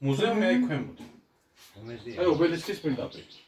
Muzeum mm-hmm. ja i kujemut. Ej, u bëjt e qësë për ndapit.